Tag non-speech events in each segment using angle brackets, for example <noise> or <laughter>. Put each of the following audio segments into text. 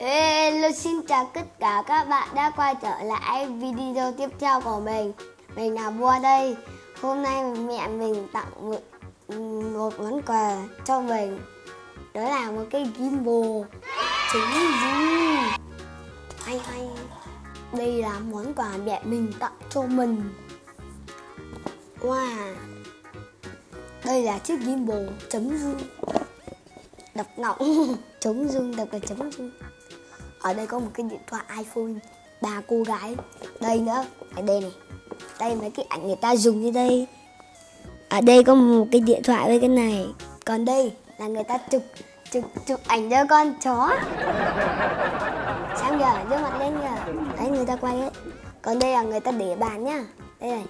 Hello xin chào tất cả các bạn đã quay trở lại video tiếp theo của mình. Mình là Vua đây. Hôm nay mẹ mình tặng một, một món quà cho mình. Đó là một cái gimbal Trứng gì? Hay hay. Đây là món quà mẹ mình tặng cho mình. Wow. Đây là chiếc gimbal chấm dung Đọc ngọng. Chống dung đọc là chấm dung ở đây có một cái điện thoại iPhone ba cô gái. Đây nữa ở đây này. Đây mấy cái ảnh người ta dùng như đây. Ở đây có một cái điện thoại với cái này. Còn đây là người ta chụp chụp chụp ảnh cho con chó. Sáng giờ đưa mặt lên kìa đấy, người ta quay ấy. Còn đây là người ta để bàn nhá. Đây này,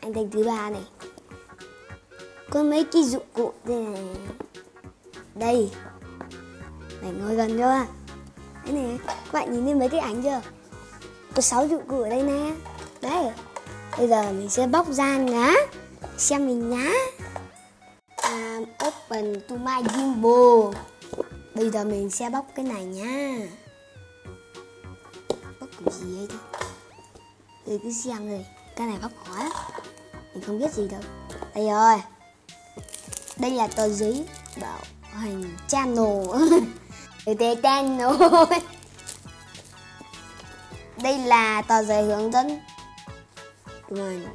anh thành thứ ba này. Có mấy cái dụng cụ đây này. Đây. Mày ngồi gần chưa Đấy này, các bạn nhìn thấy mấy cái ảnh chưa? Có 6 dụng cụ ở đây nè. Đấy Bây giờ mình sẽ bóc ra nhá Xem mình nhá um, à, Open to my gimbal Bây giờ mình sẽ bóc cái này nhá Bóc cái gì ấy chứ cứ xem rồi Cái này bóc khó Mình không biết gì đâu. Đây rồi. Đây là tờ giấy bảo hành channel. <laughs> tê tên rồi đây là tờ giấy hướng dẫn. Rồi.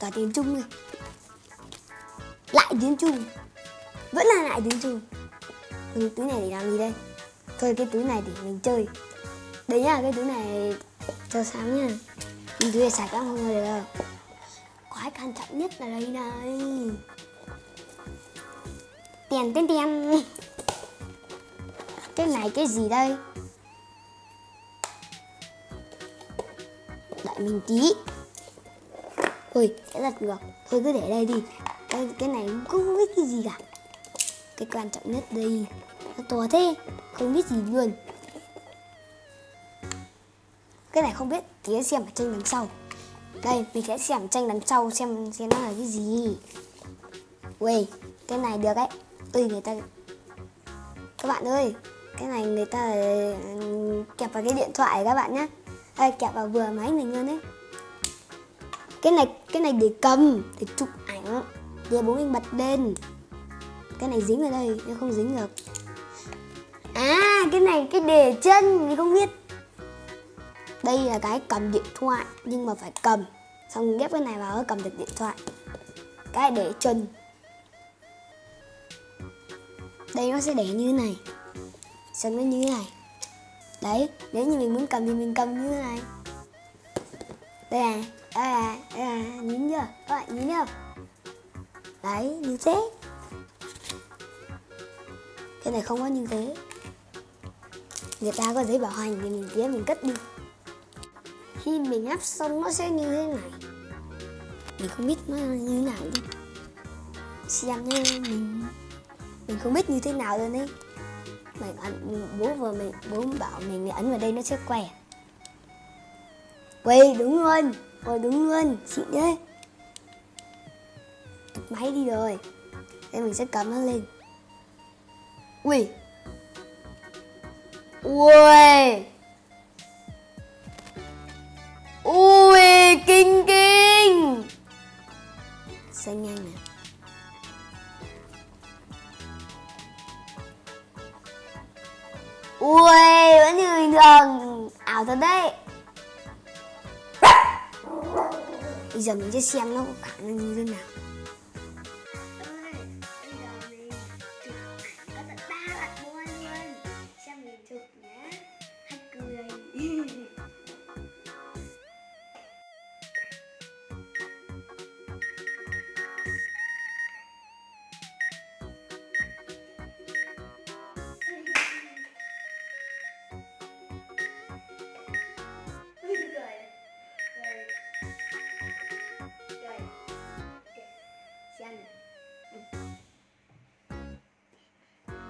Cả tiếng trung này. Lại tiếng trung. Vẫn là lại tiếng trung. Cái túi này để làm gì đây? Thôi, cái túi này để mình chơi. Đấy nhá, cái túi này cho sáng nha mình túi này sạch lắm không được đâu Quái quan trọng nhất là đây này. Tiền tiền tiền cái này cái gì đây? Đợi mình tí. Ôi cái lật ngược. Thôi cứ để đây đi. Cái, cái này không biết cái gì cả. Cái quan trọng nhất đây nó to thế không biết gì luôn. Cái này không biết thì xem ở tranh đằng sau. Đây mình sẽ xem tranh đằng sau xem xem nó là cái gì. Ui cái này được đấy ui người ta các bạn ơi cái này người ta ừ, kẹp vào cái điện thoại các bạn nhé à, kẹp vào vừa máy mình luôn đấy. Cái này cái này để cầm để chụp ảnh để bố mình bật lên cái này dính vào đây nhưng không dính được. À cái này cái để chân mình không biết. Đây là cái cầm điện thoại nhưng mà phải cầm. Xong ghép cái này vào cầm được điện thoại. Cái để chân. Đây nó sẽ để như thế này xong nó như thế này. Đấy, nếu như mình muốn cầm thì mình cầm như thế này. Đây à đây à đây à nhìn chưa? Các bạn nhìn chưa đấy, như thế. Cái này không có như thế. Người ta có giấy bảo hành thì mình tía mình cất đi. Khi mình áp xong nó sẽ như thế này. Mình không biết nó như thế nào đâu. Xem nha mình mình không biết như thế nào rồi đấy mình anh bố vừa mình bố bảo mình ấn vào đây nó sẽ quay quay đúng luôn rồi đúng luôn, xịn nhé máy đi rồi đây mình sẽ cầm nó lên. Ui ui ui, kinh kinh. Vâng Ảo thật đấy. Bây giờ mình sẽ xem nó có khả năng như thế nào.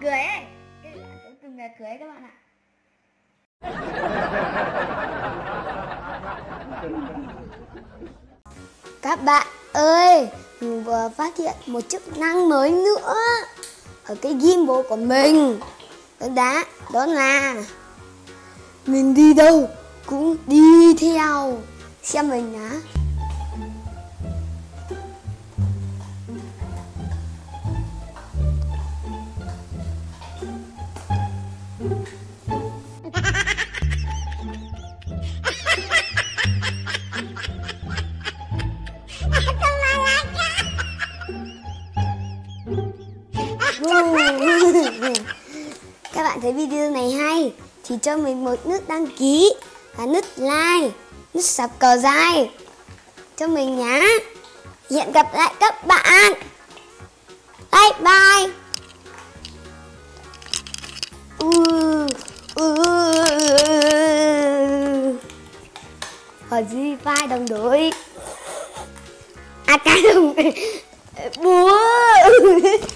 Cười ấy. Cái bạn từng là cười các bạn ạ. Các bạn ơi, mình vừa phát hiện một chức năng mới nữa ở cái gimbal của mình. Đó đã, đó là mình đi đâu cũng đi theo. Xem mình nhá. <laughs> Các bạn thấy video này hay thì cho mình một nút đăng ký và nút like, nút subscribe cho mình nhá. Hẹn gặp lại các bạn. Bye bye. Ừ ừ. Ở gì vai đồng đội. À cái đồng búa. <laughs>